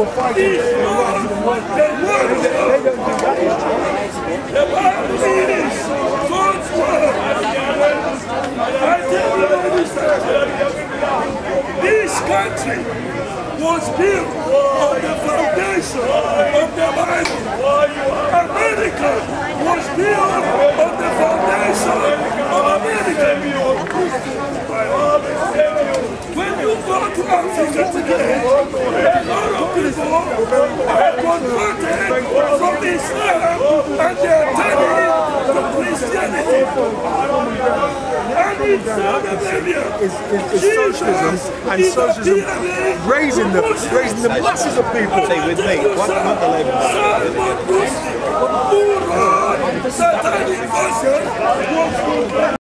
were fighting They God. don't think that is true. The Bible is God's word. I this country was built on the foundation of the Bible. America was built on the foundation of America. When you go to Africa today, a lot of people are converted from Islam and they are turning to Christianity. And in Saudi Arabia, socialism and socialism raising the raising the masses of people. Say with me, what not the label? Salman Rushdie, who satanic version, was